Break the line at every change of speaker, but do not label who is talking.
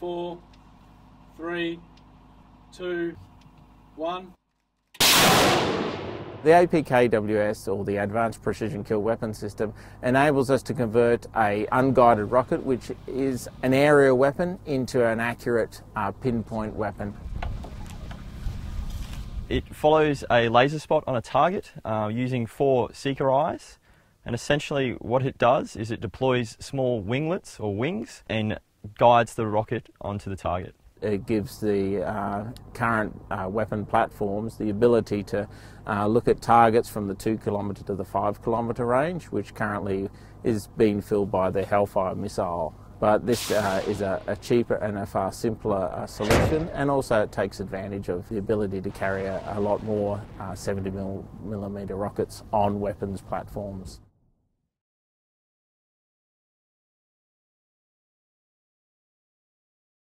four, three, two, one.
The APKWS, or the Advanced Precision Kill Weapon System, enables us to convert a unguided rocket, which is an area weapon, into an accurate uh, pinpoint weapon.
It follows a laser spot on a target uh, using four seeker eyes. And essentially, what it does is it deploys small winglets or wings and guides the rocket onto the target.
It gives the uh, current uh, weapon platforms the ability to uh, look at targets from the 2 kilometre to the 5 kilometre range, which currently is being filled by the Hellfire missile. But this uh, is a, a, cheaper and a far simpler uh, solution, and also it takes advantage of the ability to carry a, a lot more uh, 70 millimetre rockets on weapons platforms.